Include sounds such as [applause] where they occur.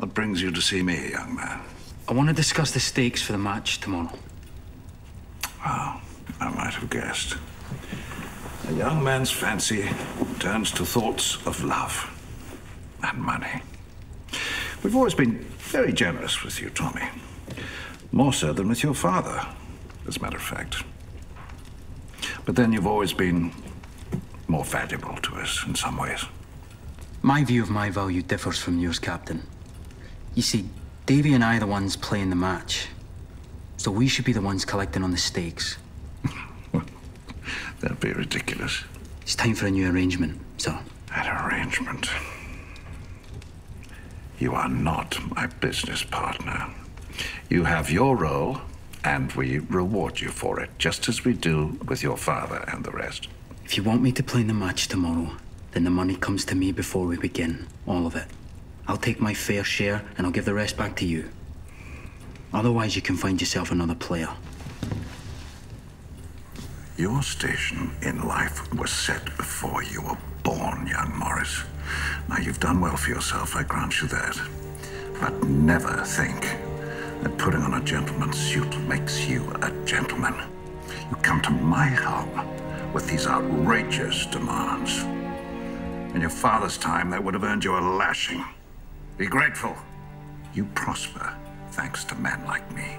What brings you to see me, young man? I want to discuss the stakes for the match tomorrow. Oh, I might have guessed. A young man's fancy turns to thoughts of love and money. We've always been very generous with you, Tommy. More so than with your father, as a matter of fact. But then you've always been more valuable to us in some ways. My view of my value differs from yours, Captain. You see, Davy and I are the ones playing the match. So we should be the ones collecting on the stakes. [laughs] That'd be ridiculous. It's time for a new arrangement, sir. An arrangement? You are not my business partner. You have your role, and we reward you for it, just as we do with your father and the rest. If you want me to play in the match tomorrow, then the money comes to me before we begin. All of it. I'll take my fair share, and I'll give the rest back to you. Otherwise, you can find yourself another player. Your station in life was set before you were born, young Morris. Now, you've done well for yourself, I grant you that. But never think that putting on a gentleman's suit makes you a gentleman. You come to my home with these outrageous demands. In your father's time, that would have earned you a lashing. Be grateful. You prosper thanks to men like me.